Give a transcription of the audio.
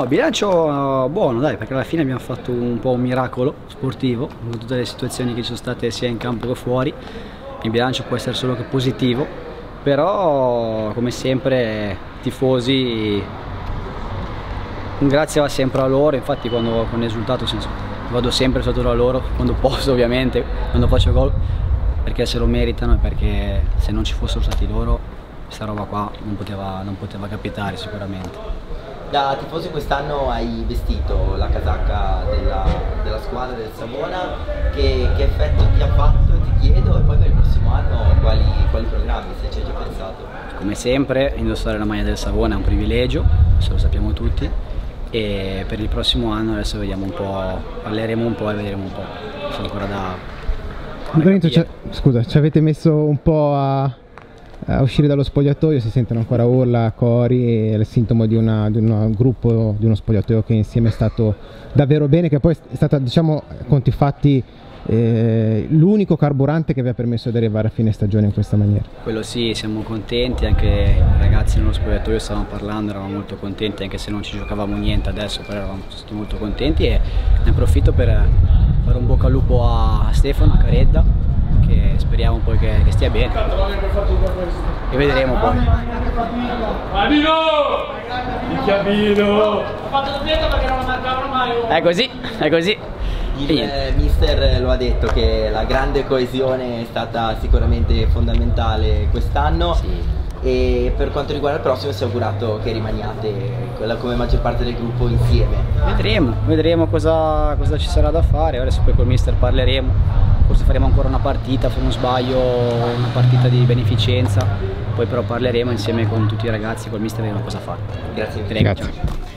No, bilancio buono, dai, perché alla fine abbiamo fatto un po' un miracolo sportivo, con tutte le situazioni che ci sono state sia in campo che fuori. Il bilancio può essere solo che positivo, però come sempre tifosi un grazie va sempre a loro, infatti quando con il risultato vado sempre sotto da loro, quando posso ovviamente, quando faccio gol, perché se lo meritano e perché se non ci fossero stati loro questa roba qua non poteva, non poteva capitare sicuramente. Da tifoso quest'anno hai vestito la casacca della, della squadra del Savona, che, che, effetto ti ha fatto, ti chiedo, e poi per il prossimo anno quali, quali programmi, se ci hai già pensato? Come sempre indossare la maglia del Savona è un privilegio, se lo sappiamo tutti, e per il prossimo anno adesso vediamo un po', parleremo un po' e vedremo un po', sono ancora da... Lorenzo, scusa, ci avete messo un po' a a uscire dallo spogliatoio si sentono ancora urla, cori, è il sintomo di, una, di un gruppo, di uno spogliatoio che insieme è stato davvero bene, che poi è stata, diciamo, conti fatti, eh, l'unico carburante che vi ha permesso di arrivare a fine stagione in questa maniera. Quello sì, siamo contenti, anche i ragazzi nello spogliatoio stavano parlando, eravamo molto contenti, anche se non ci giocavamo niente adesso, però eravamo stati molto contenti e ne approfitto per fare un bocca al lupo a Stefano, a Caredda, che speriamo poi che, che stia bene. E vedremo poi. Amino! Il chiavino! Ho fatto doppietta perché non lo marcavano mai è così, è così. Il eh, mister lo ha detto che la grande coesione è stata sicuramente fondamentale quest'anno. Sì e per quanto riguarda il prossimo si è augurato che rimaniate come maggior parte del gruppo insieme. Vedremo, vedremo cosa, cosa ci sarà da fare, adesso poi col mister parleremo, forse faremo ancora una partita, se non sbaglio una partita di beneficenza, poi però parleremo insieme con tutti i ragazzi, col mister vedremo cosa fare. Grazie. Grazie.